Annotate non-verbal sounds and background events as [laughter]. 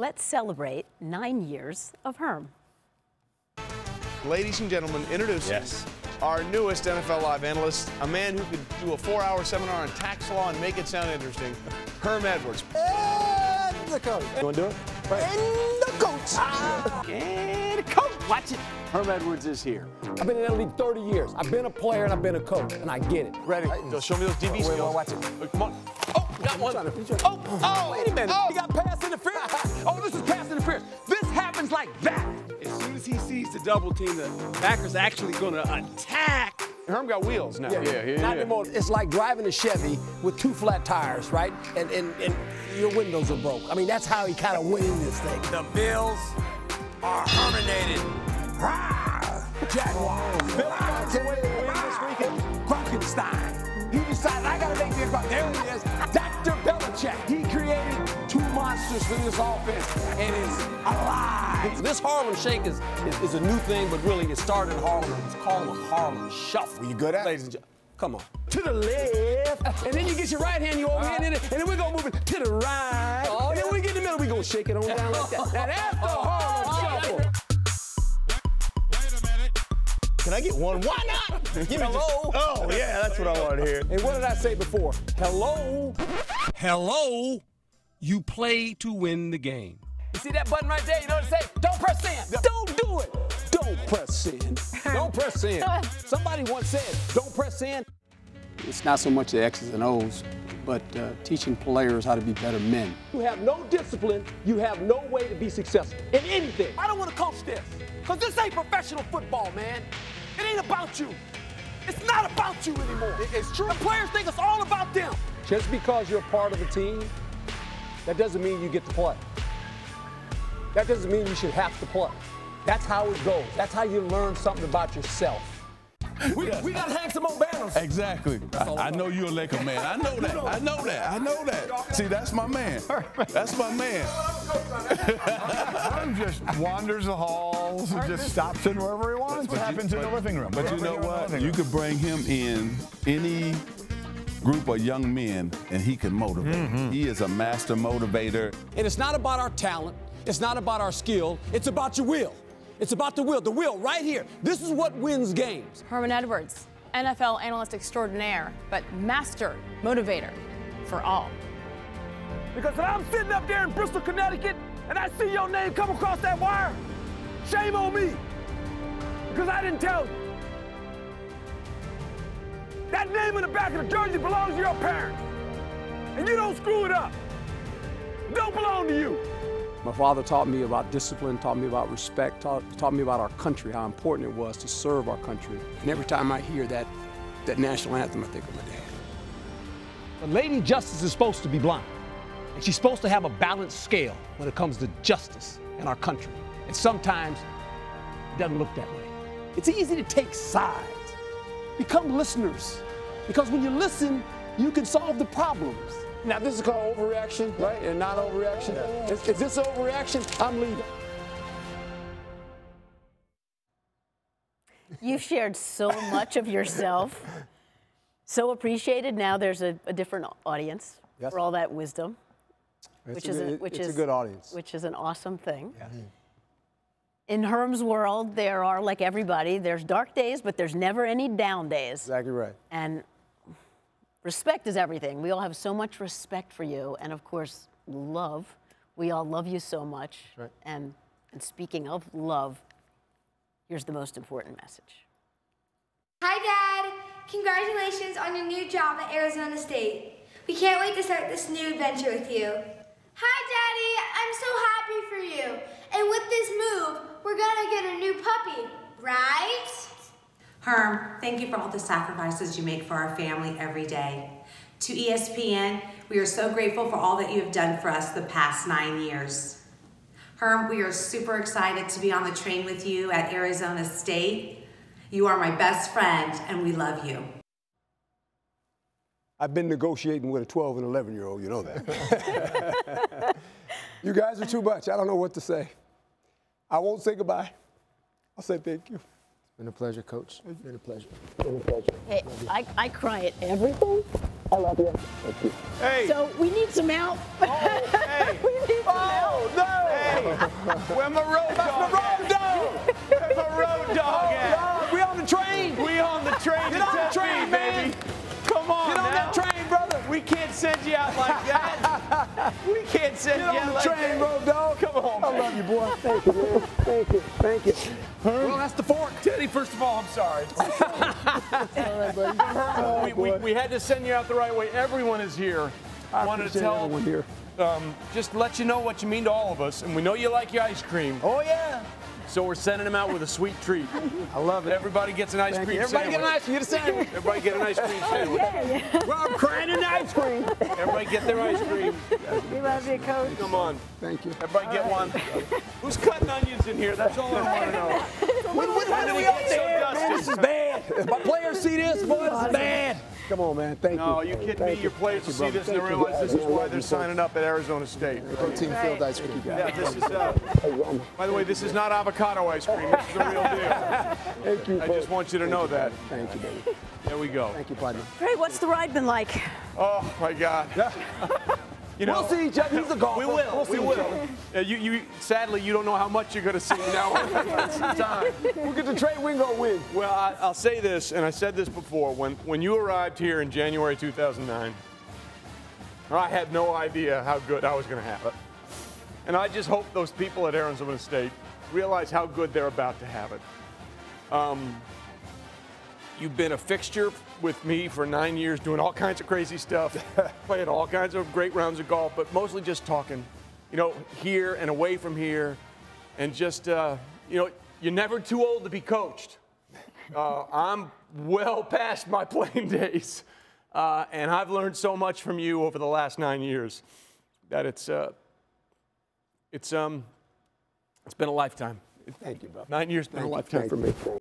Let's celebrate nine years of Herm. Ladies and gentlemen, introduce Yes. our newest NFL Live analyst, a man who could do a four-hour seminar on tax law and make it sound interesting, Herm Edwards. And the coach. You want to do it? And the coach. Ah. And the coach, watch it. Herm Edwards is here. I've been in the league 30 years. I've been a player and I've been a coach, and I get it. Ready? So show me those DB Wait, wait, skills. watch it. Wait, Come on. Oh, got one. trying to- you to- Oh, oh, Wait a minute. Oh. He got pass interference. Oh, this is pass interference. This happens like that. As soon as he sees the double team, the backer's actually going to attack. Herm got wheels now. Yeah, yeah, yeah. Not yeah. anymore. It's like driving a Chevy with two flat tires, right? And and, and your windows are broke. I mean, that's how he kind of went in this thing. The Bills are herminated. Rah! Jaguars. Billy Blankenship win this weekend. Frankenstein. He decided I gotta make this. There he is. Two monsters for this offense, and it's alive. This Harlem Shake is, is, is a new thing, but really it started in Harlem. It's called a Harlem Shuffle. You good at Ladies and gentlemen. Come on. To the left. And then you get your right hand, you overhand it, and then we're gonna move it to the right. Oh, and then we get in the middle, we're gonna shake it on down like that. Now that's the oh, oh, Harlem Shuffle. Wait a minute. Can I get one? Why not? Give me just- Hello? oh, yeah, that's what I wanted to hear. And what did I say before? Hello. Hello, you play to win the game. You see that button right there? You know what it say? Don't press in. Don't do it. Don't press in. [laughs] Don't press in. [laughs] Somebody once said, don't press in. It's not so much the X's and O's, but uh, teaching players how to be better men. You have no discipline, you have no way to be successful in anything. I don't want to coach this, because this ain't professional football, man. It ain't about you. It's not about you anymore. it's true. The players think it's all about them. Just because you're part of a team, that doesn't mean you get to play. That doesn't mean you should have to play. That's how it goes. That's how you learn something about yourself. We, we got to hang some more banners. Exactly. I, I know you're a Laker man. I know that. I know that. I know that. See, that's my man. That's my man. Herm just wanders the halls and just stops in wherever he wants. But you- happens in the living room. But you know he in the what? You could bring him in any group of young men and he can motivate. Mm-hmm. He is a master motivator. And it's not about our talent. It's not about our skill. It's about your will. It's about the will. The will right here. This is what wins games. Herman Edwards, NFL analyst extraordinaire, but master motivator for all. Because when I'm sitting up there in Bristol, Connecticut, and I see your name come across that wire, shame on me. Because I didn't tell you. That name in the back of the jersey belongs to your parents. And you don't screw it up. It don't belong to you. My father taught me about discipline, taught me about respect, taught, taught me about our country, how important it was to serve our country. And every time I hear that, that national anthem, I think of my dad. The Lady Justice is supposed to be blind, and she's supposed to have a balanced scale when it comes to justice in our country. And sometimes it doesn't look that way. It's easy to take sides. Become listeners. Because when you listen, you can solve the problems. Now, this is called overreaction, right? And not overreaction. Is, is this overreaction? I'm leaving. You've shared so much of yourself. So appreciated. Now there's a, a different audience Yes. for all that wisdom, It's which a is a, which it's is a good audience. which is an awesome thing. Mm-hmm. In Herm's world, there are like everybody. There's dark days, but there's never any down days. Exactly right. And respect is everything. We all have so much respect for you, and of course, love. We all love you so much. right. And, and speaking of love, here's the most important message. Hi, Dad. Congratulations on your new job at Arizona State. We can't wait to start this new adventure with you. Hi, Daddy. I'm so happy for you. And with this move, we're gonna get a new puppy, right? Herm, thank you for all the sacrifices you make for our family every day. To ESPN, we are so grateful for all that you have done for us the past nine years. Herm, we are super excited to be on the train with you at Arizona State. You are my best friend, and we love you. I've been negotiating with a 12 and 11 year old, you know that. [laughs] you guys are too much. I don't know what to say. I won't say goodbye. I'll say thank you. It's been a pleasure, Coach. It's been a pleasure. been a pleasure. Hey, I, I cry at everything. I love you. Thank you. Hey. So we need some help. Oh, hey. [laughs] we need some Oh, help. no. Where my road dog Road dog! Where my road dog oh, at? We on the train! We on the train Get on the Tempe, train, man. baby. Come on Get on now. that train, brother! We can't send you out like that. [laughs] we can't send Get you on the train, road dog! Come on, I man. love you, boy. Thank you, man. Thank you. Thank you. Well, that's the fork. Teddy, first of all, I'm sorry. [laughs] [laughs] we, we, we had to send you out the right way. Everyone is here. I Wanted to tell, everyone here. um, just let you know what you mean to all of us, and we know you like your ice cream. Oh, yeah. So we're sending them out with a sweet treat. [laughs] I love it. Everybody gets an ice Thank cream you. Everybody sandwich. get an ice cream. You the sandwich. Everybody get an ice cream [laughs] oh, sandwich. Well, I'm crying in ice cream. Everybody get their ice cream. We love you, Coach. Come on. Thank you. Everybody get one. Who's cutting onions in here? That's all I want to know. [laughs] When, when, when did are we get up so? Man, this is bad. If my players see this, boy, this is bad. Come on, man. Thank No, you. No, you kidding Thank me? Your players will see you, this and brother. they realize you. this is why they're signing up at Arizona State. Protein filled ice cream. Yeah, this is. Uh, by the way, this is not avocado ice cream. This is the real deal. [laughs] Thank you, I just want you to know that. Thank you, baby. There we go. Thank you, partner. Great. What's the ride been like? Oh my God. [laughs] You know, We'll see each other. He's a golfer. We will. We'll see we will. Uh, you, you, sadly, you don't know how much you're going to see now. [laughs] Time. We'll get the trade. Gonna win. Well, I, I'll say this, and I said this before. When when you arrived here in January 2009, I had no idea how good I was going to have it, and I just hope those people at Arizona State realize how good they're about to have it. Um, you've been a fixture with me for nine years, doing all kinds of crazy stuff, [laughs] playing all kinds of great rounds of golf, but mostly just talking, you know, here and away from here, and just, uh, you know, you're never too old to be coached. [laughs] Uh, I'm well past my playing [laughs] days, uh, and I've learned so much from you over the last nine years that it's, uh, it's, um, it's been a lifetime. Thank you, bro. Nine years been a Thank you. lifetime Thank for me.